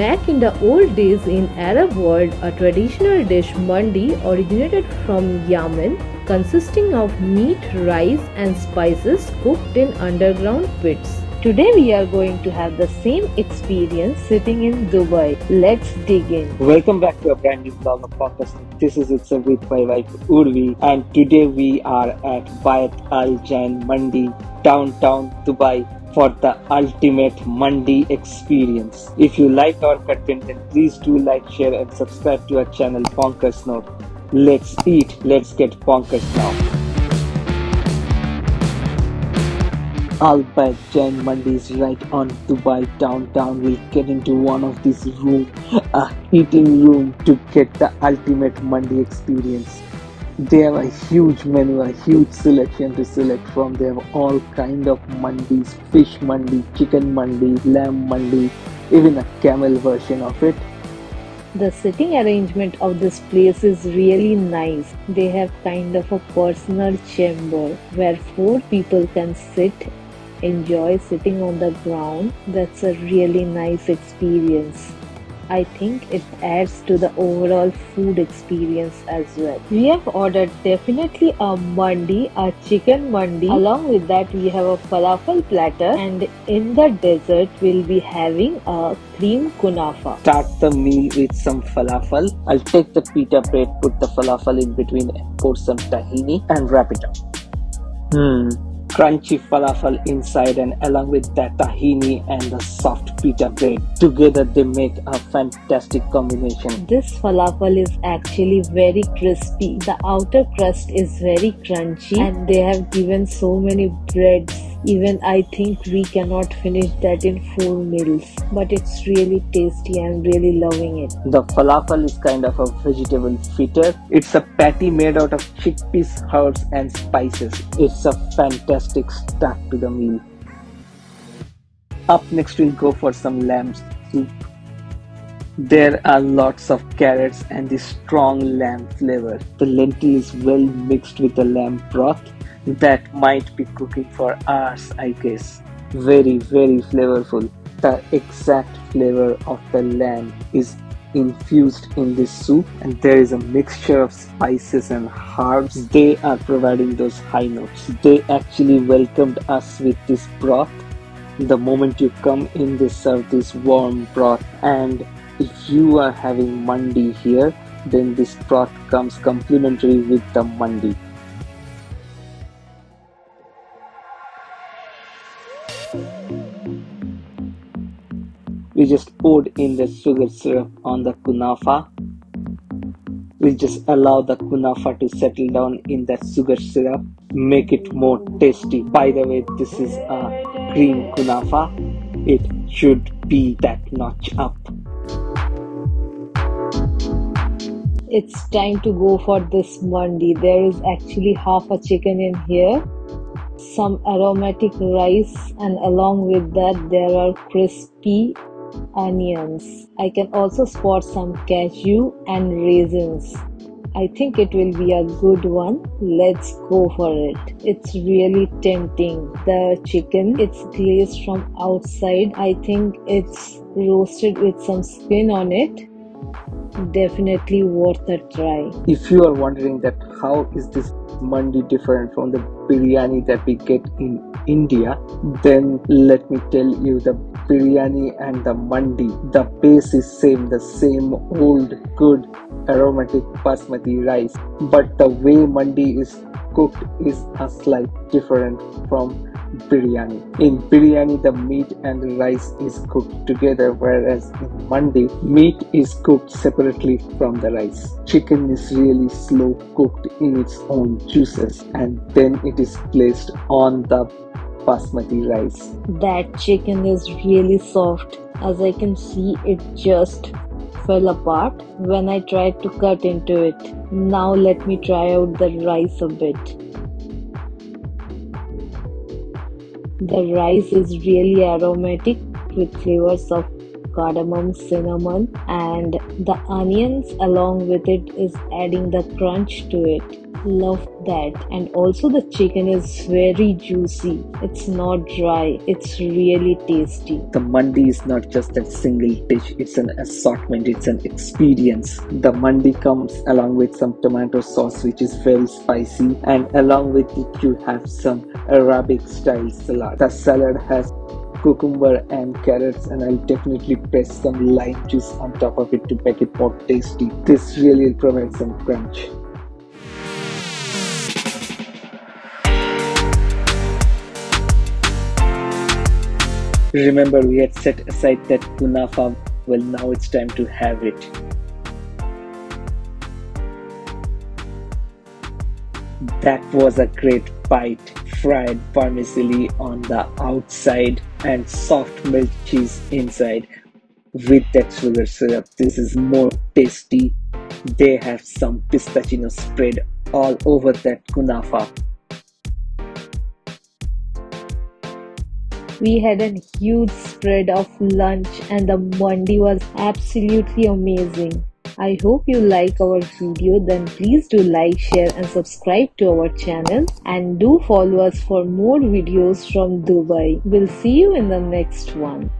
Back in the old days in Arab world, a traditional dish mandi originated from Yemen consisting of meat, rice and spices cooked in underground pits. Today we are going to have the same experience sitting in Dubai. Let's dig in. Welcome back to a brand new vlog of podcast. This is Utsav with my wife Urvi and today we are at Bait Al Zain Mandi, downtown Dubai for the ultimate Mandi experience. If you like our content then please do like, share and subscribe to our channel Bonkers Note. Let's eat, let's get bonkers now. Al Bait Zain Mandi is right on Dubai downtown. We'll get into one of these rooms, a uh, eating room to get the ultimate Mandi experience they have a huge menu, a huge selection to select from. They have all kind of mandis, fish mandi, chicken mandi, lamb mandi, even a camel version of it. The sitting arrangement of this place is really nice. They have kind of a personal chamber where four people can sit, enjoy sitting on the ground. That's a really nice experience. I think it adds to the overall food experience as well. We have ordered definitely a mandi, a chicken mandi. Along with that, we have a falafel platter, and in the dessert, we'll be having a cream kunafa. Start the meal with some falafel. I'll take the pita bread, put the falafel in between, pour some tahini, and wrap it up. Hmm crunchy falafel inside and along with that tahini and the soft pita bread. Together they make a fantastic combination. This falafel is actually very crispy. The outer crust is very crunchy and they have given so many breads even I think we cannot finish that in four meals. But it's really tasty. I'm really loving it. The falafel is kind of a vegetable fritter. It's a patty made out of chickpeas, herbs, and spices. It's a fantastic start to the meal. Up next, we'll go for some lamb soup. There are lots of carrots and the strong lamb flavor. The lentil is well mixed with the lamb broth that might be cooking for hours I guess. Very very flavorful. The exact flavor of the lamb is infused in this soup and there is a mixture of spices and herbs. They are providing those high notes. They actually welcomed us with this broth. The moment you come in they serve this warm broth. And if you are having mandi here then this broth comes complementary with the mandi we just poured in the sugar syrup on the kunafa. We just allow the kunafa to settle down in that sugar syrup. Make it more tasty. By the way this is a cream kunafa. It should be that notch up. It's time to go for this mandi. There is actually half a chicken in here. Some aromatic rice and along with that there are crispy onions. I can also spot some cashew and raisins. I think it will be a good one. Let's go for it. It's really tempting. The chicken, it's glazed from outside. I think it's roasted with some skin on it. Definitely worth a try. If you are wondering that how is this mandi different from the biryani that we get in India, then let me tell you the biryani and the mandi, the base is same, the same old good aromatic basmati rice, but the way mandi is cooked is a slight different from biryani. In biryani, the meat and rice is cooked together, whereas in mandi, meat is cooked separately from the rice. Chicken is really slow cooked in its own juices, and then it is placed on the basmati rice. That chicken is really soft. As I can see, it just fell apart when I tried to cut into it. Now let me try out the rice a bit. The rice is really aromatic with flavors of cardamom, cinnamon, and the onions along with it is adding the crunch to it. Love that. And also the chicken is very juicy. It's not dry. It's really tasty. The mandi is not just a single dish, it's an assortment, it's an experience. The mandi comes along with some tomato sauce which is very spicy and along with it you have some Arabic style salad. The salad has cucumber and carrots and I'll definitely press some lime juice on top of it to make it more tasty. This really provides some crunch. Remember we had set aside that kunafa, well now it's time to have it. That was a great bite. Fried vermicelli on the outside and soft milk cheese inside with that sugar syrup. This is more tasty. They have some pistachio spread all over that kunafa. We had a huge spread of lunch and the mandi was absolutely amazing. I hope you like our video then please do like, share and subscribe to our channel and do follow us for more videos from Dubai. We'll see you in the next one.